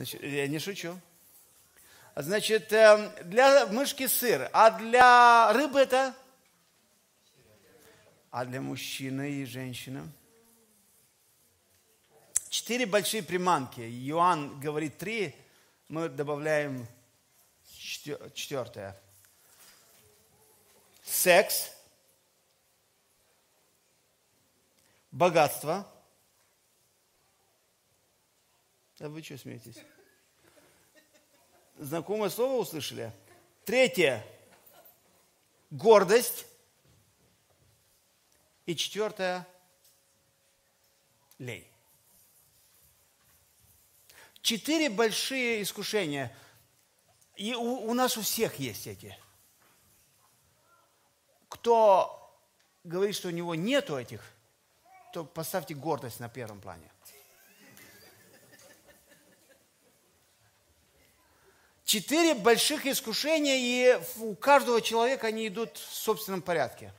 Значит, я не шучу. Значит, эм, для мышки сыр, а для рыбы это? А для мужчины и женщины? Четыре большие приманки. Иоанн говорит три, мы добавляем четвертое. Секс, богатство. А вы что смеетесь? Знакомое слово услышали? Третье. Гордость. И четвертое. Лень. Четыре большие искушения. И у, у нас у всех есть эти. Кто говорит, что у него нету этих, то поставьте гордость на первом плане. Четыре больших искушения, и у каждого человека они идут в собственном порядке.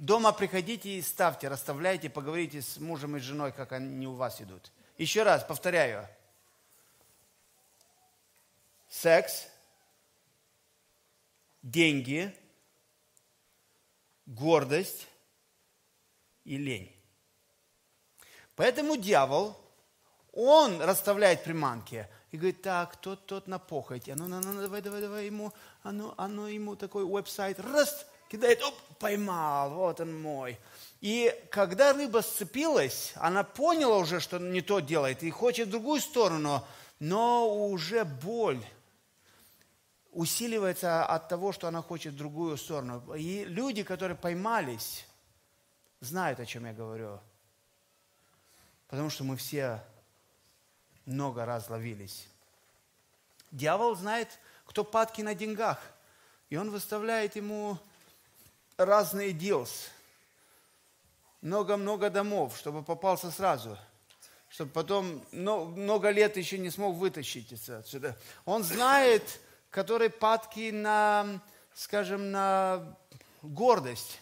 Дома приходите и ставьте, расставляйте, поговорите с мужем и женой, как они у вас идут. Еще раз, повторяю. Секс, деньги, гордость и лень. Поэтому дьявол, он расставляет приманки – и говорит, так, тот, тот на похоть, а ну, ну, давай, давай, давай ему, а ну ему такой веб-сайт, раз, кидает, оп, поймал, вот он мой. И когда рыба сцепилась, она поняла уже, что не то делает, и хочет в другую сторону, но уже боль усиливается от того, что она хочет в другую сторону. И люди, которые поймались, знают, о чем я говорю. Потому что мы все много раз ловились. Дьявол знает, кто падки на деньгах. И он выставляет ему разные deals. Много-много домов, чтобы попался сразу. Чтобы потом много лет еще не смог вытащить отсюда. Он знает, которые падки на, скажем, на гордость.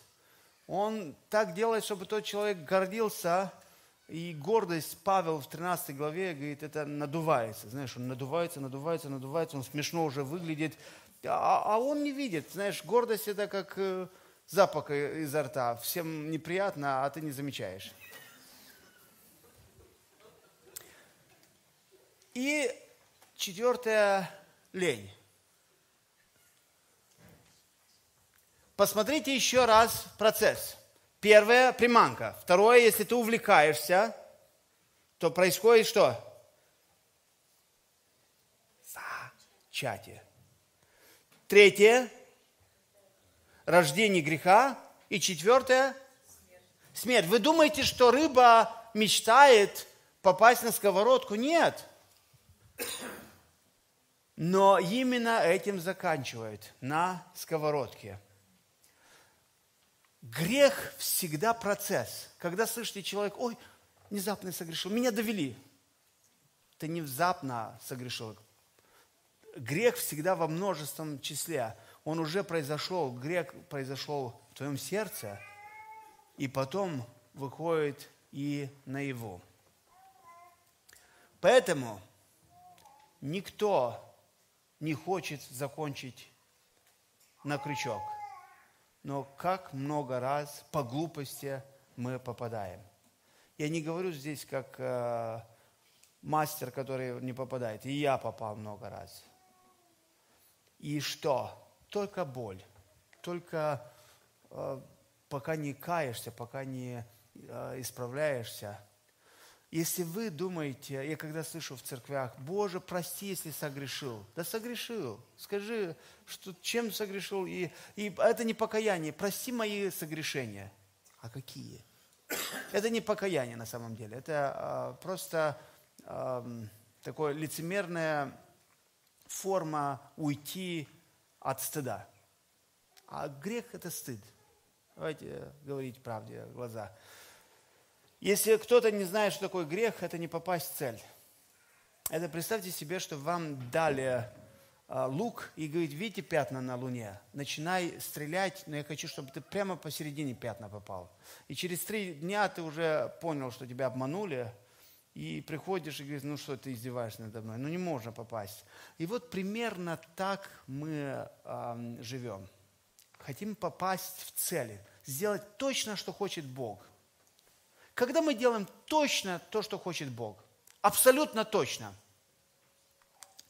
Он так делает, чтобы тот человек гордился, и гордость Павел в 13 главе говорит, это надувается. Знаешь, он надувается, надувается, надувается, он смешно уже выглядит. А, а он не видит. Знаешь, гордость это как э, запах изо рта. Всем неприятно, а ты не замечаешь. И четвертое – лень. Посмотрите еще раз процесс. Первое – приманка. Второе, если ты увлекаешься, то происходит что? Зачатие. Третье – рождение греха. И четвертое – смерть. Вы думаете, что рыба мечтает попасть на сковородку? Нет. Но именно этим заканчивает на сковородке – Грех всегда процесс. Когда слышите человек, ой, внезапно согрешил, меня довели. Ты не внезапно согрешил. Грех всегда во множественном числе. Он уже произошел, грех произошел в твоем сердце, и потом выходит и на его. Поэтому никто не хочет закончить на крючок но как много раз по глупости мы попадаем. Я не говорю здесь как э, мастер, который не попадает. И я попал много раз. И что? Только боль. Только э, пока не каешься, пока не э, исправляешься, если вы думаете, я когда слышу в церквях, Боже, прости, если согрешил. Да согрешил. Скажи, что, чем согрешил. И, и это не покаяние. Прости мои согрешения. А какие? Это не покаяние на самом деле. Это а, просто а, такая лицемерная форма уйти от стыда. А грех – это стыд. Давайте говорить правде в глаза. Если кто-то не знает, что такое грех, это не попасть в цель. Это представьте себе, что вам дали а, лук и говорит, видите пятна на луне, начинай стрелять, но я хочу, чтобы ты прямо посередине пятна попал. И через три дня ты уже понял, что тебя обманули, и приходишь и говоришь, ну что ты издеваешься надо мной, ну не можно попасть. И вот примерно так мы э, живем. Хотим попасть в цели, сделать точно, что хочет Бог. Когда мы делаем точно то, что хочет Бог, абсолютно точно,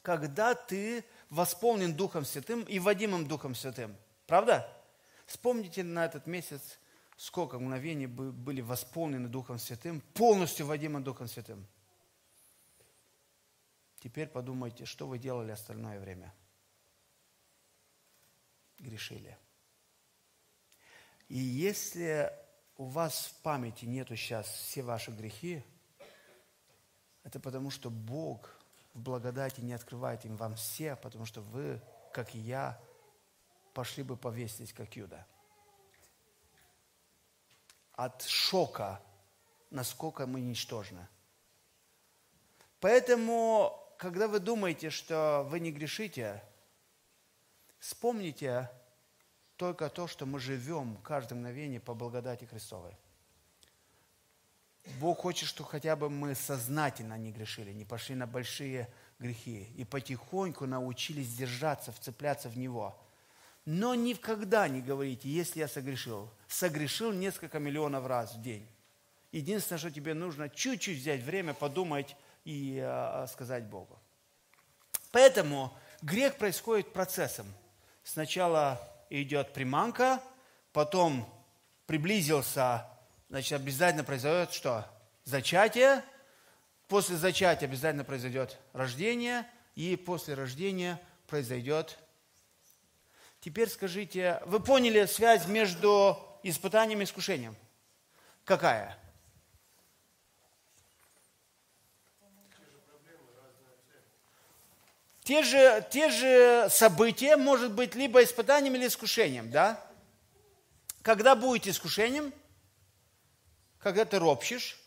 когда ты восполнен Духом Святым и водимым Духом Святым. Правда? Вспомните на этот месяц, сколько мгновений были восполнены Духом Святым, полностью водимы Духом Святым. Теперь подумайте, что вы делали остальное время. Грешили. И если у вас в памяти нету сейчас все ваши грехи, это потому, что Бог в благодати не открывает им вам все, потому что вы, как и я, пошли бы повесить, как Юда. От шока, насколько мы ничтожны. Поэтому, когда вы думаете, что вы не грешите, вспомните только то, что мы живем каждое мгновение по благодати Христовой. Бог хочет, чтобы хотя бы мы сознательно не грешили, не пошли на большие грехи и потихоньку научились держаться, вцепляться в Него. Но никогда не говорите, если я согрешил. Согрешил несколько миллионов раз в день. Единственное, что тебе нужно, чуть-чуть взять время, подумать и э, сказать Богу. Поэтому грех происходит процессом. Сначала идет приманка, потом приблизился значит, обязательно произойдет что? Зачатие. После зачатия обязательно произойдет рождение. И после рождения произойдет... Теперь скажите, вы поняли связь между испытанием и искушением? Какая? Те же, те же события может быть либо испытанием или искушением, да? Когда будет искушением – когда ты ропщешь,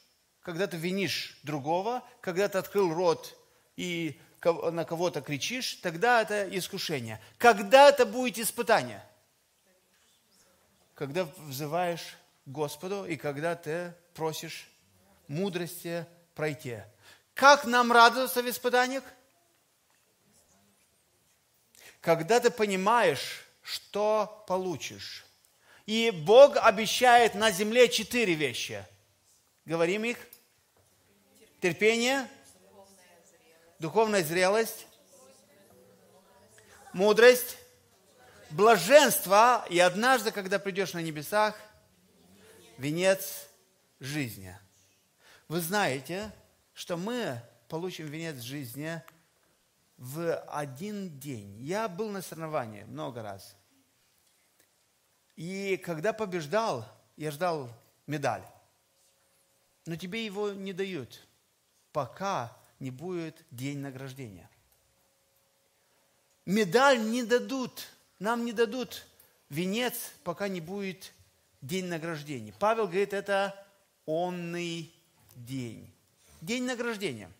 когда ты винишь другого, когда ты открыл рот и на кого-то кричишь, тогда это искушение. Когда это будет испытание? Когда взываешь Господу и когда ты просишь мудрости пройти. Как нам радоваться в испытаниях? Когда ты понимаешь, что получишь. И Бог обещает на земле четыре вещи. Говорим их. Терпение, духовная зрелость, мудрость, блаженство, и однажды, когда придешь на небесах, венец жизни. Вы знаете, что мы получим венец жизни в один день. Я был на соревновании много раз. И когда побеждал, я ждал медаль. Но тебе его не дают, пока не будет день награждения. Медаль не дадут, нам не дадут венец, пока не будет день награждения. Павел говорит, это онный день. День награждения.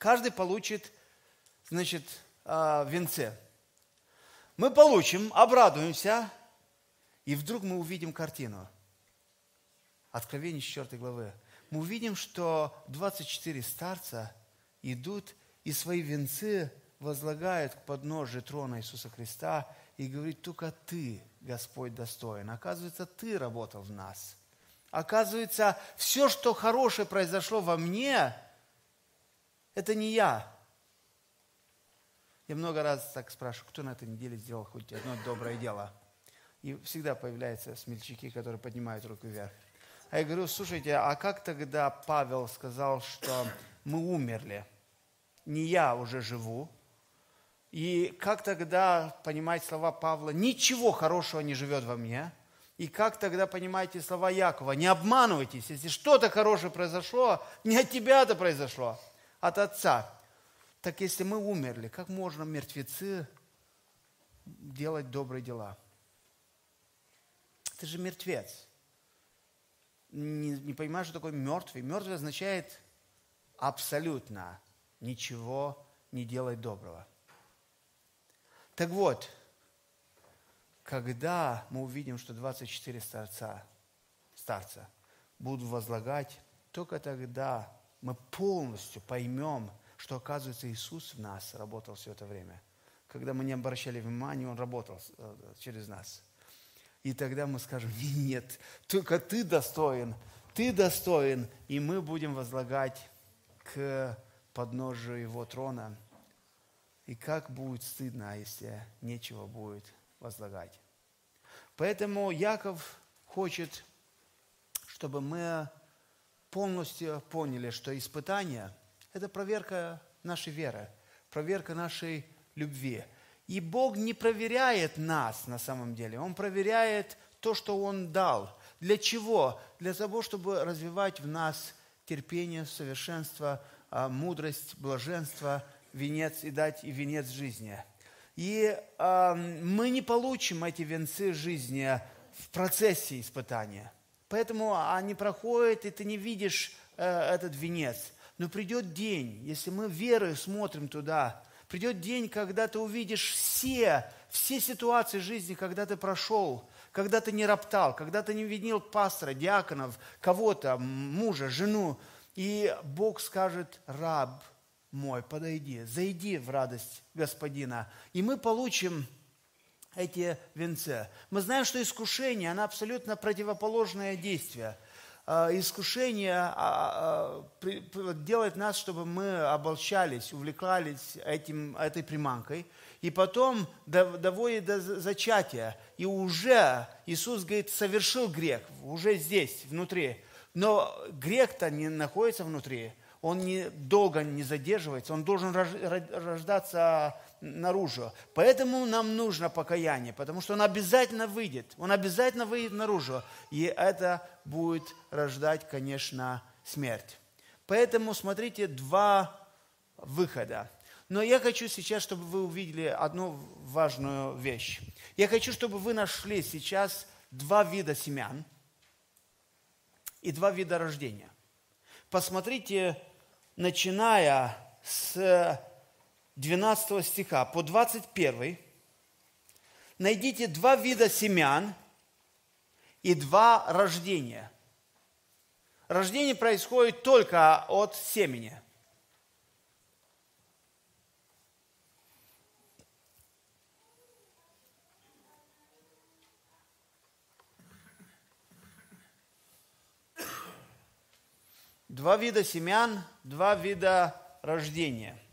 Каждый получит, значит, а, венце мы получим, обрадуемся, и вдруг мы увидим картину. Откровение 4 главы. Мы увидим, что 24 старца идут и свои венцы возлагают к подножию трона Иисуса Христа и говорит, только Ты, Господь, достоин. Оказывается, Ты работал в нас. Оказывается, все, что хорошее произошло во мне, это не я, я много раз так спрашиваю, кто на этой неделе сделал хоть одно доброе дело. И всегда появляются смельчаки, которые поднимают руку вверх. А я говорю, слушайте, а как тогда Павел сказал, что мы умерли? Не я уже живу. И как тогда понимать слова Павла? Ничего хорошего не живет во мне. И как тогда понимаете слова Якова? Не обманывайтесь, если что-то хорошее произошло, не от тебя это произошло, от Отца. Так если мы умерли, как можно мертвецы делать добрые дела? Ты же мертвец. Не, не понимаешь, что такое мертвый? Мертвый означает абсолютно ничего не делать доброго. Так вот, когда мы увидим, что 24 старца, старца будут возлагать только тогда мы полностью поймем, что, оказывается, Иисус в нас работал все это время. Когда мы не обращали внимания, Он работал э, через нас. И тогда мы скажем, нет, только Ты достоин, Ты достоин, и мы будем возлагать к подножию Его трона. И как будет стыдно, если нечего будет возлагать. Поэтому Яков хочет, чтобы мы полностью поняли, что испытание – это проверка нашей веры, проверка нашей любви. И Бог не проверяет нас на самом деле, Он проверяет то, что Он дал. Для чего? Для того, чтобы развивать в нас терпение, совершенство, а, мудрость, блаженство, венец и дать и венец жизни. И э, мы не получим эти венцы жизни в процессе испытания. Поэтому они проходят, и ты не видишь э, этот венец. Но придет день, если мы верой смотрим туда, придет день, когда ты увидишь все, все ситуации жизни, когда ты прошел, когда ты не роптал, когда ты не винил пастора, диаконов, кого-то, мужа, жену, и Бог скажет, раб мой, подойди, зайди в радость Господина, и мы получим эти венцы. Мы знаем, что искушение, оно абсолютно противоположное действие. А, искушение а, а, делает нас, чтобы мы оболчались, увлекались этим, этой приманкой, и потом доводит до зачатия. И уже Иисус говорит, совершил грех, уже здесь, внутри. Но грех-то не находится внутри, он не, долго не задерживается, он должен рождаться наружу. Поэтому нам нужно покаяние, потому что он обязательно выйдет, он обязательно выйдет наружу, и это будет рождать, конечно, смерть. Поэтому смотрите, два выхода. Но я хочу сейчас, чтобы вы увидели одну важную вещь. Я хочу, чтобы вы нашли сейчас два вида семян и два вида рождения. Посмотрите, начиная с 12 стиха по 21, найдите два вида семян и два рождения. Рождение происходит только от семени. Два вида семян, два вида рождения –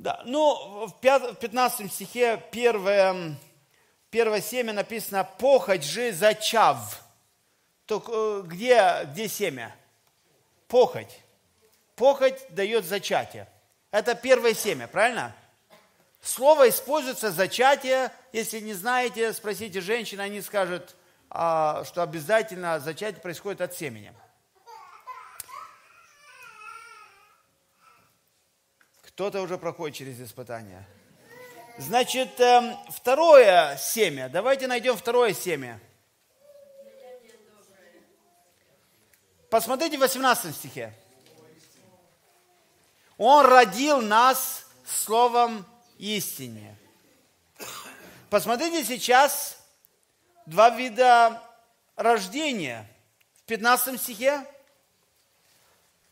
Да, ну, в 15 стихе первое, первое семя написано «похоть же зачав». То э, где, где семя? Похоть. Похоть дает зачатие. Это первое семя, правильно? Слово используется зачатие. Если не знаете, спросите женщин, они скажут, а, что обязательно зачатие происходит от семени. Кто-то уже проходит через испытания. Значит, эм, второе семя. Давайте найдем второе семя. Посмотрите в 18 стихе. Он родил нас словом истине. Посмотрите сейчас два вида рождения. В 15 стихе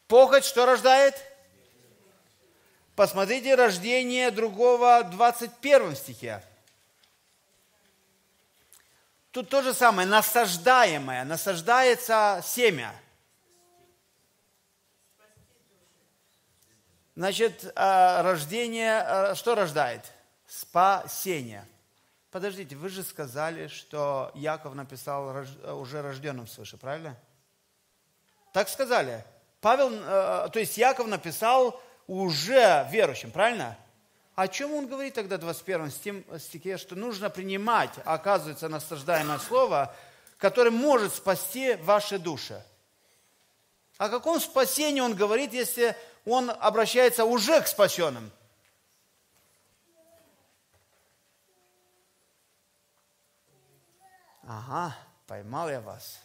похоть что рождает? Посмотрите рождение другого в 21 стихе. Тут то же самое, насаждаемое, насаждается семя. Значит, а, рождение, а, что рождает? Спасение. Подождите, вы же сказали, что Яков написал уже рожденным свыше, правильно? Так сказали. Павел, а, то есть Яков написал уже верующим, правильно? О чем он говорит тогда в 21 стихе, что нужно принимать, оказывается, наслаждаемое слово, которое может спасти ваши души. О каком спасении он говорит, если он обращается уже к спасенным? Ага, поймал я вас.